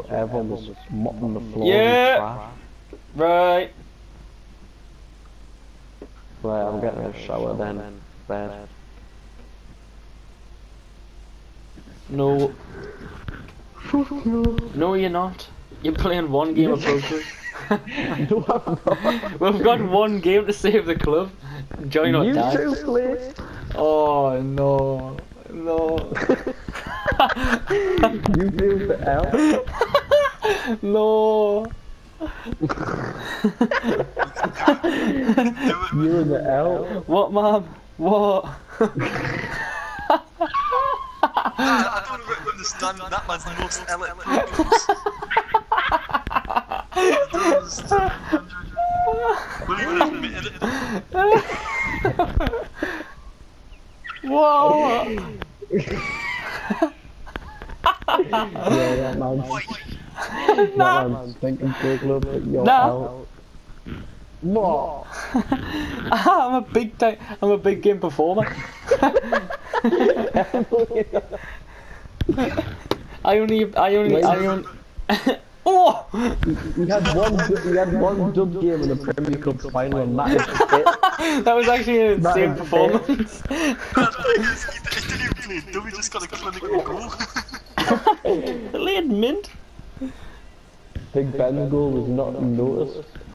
So everyone was mopping the floor. Yeah. Right. Right, I'm getting a shower then. Bed. No. No, you're not. You're playing one game of poker. no, I'm not. We've got one game to save the club. Join or You die. two play. Oh no, no, You do the L. no. You and the L. What, mom? What? I don't really understand that man's the most eloquent. Will you admit it? Whoa! Yeah, that man's, that man's thinking pro club, but you're Nah. out. What? I'm a big time. I'm a big game performer. I only. I only. I only. oh! We had one, we had one dub game in the Premier Cup final, and that is it. That was actually an That insane is performance. The thing is, he, he didn't even play dummy, just got a clinical goal. Laid mint. Big Ben's goal was not noticed.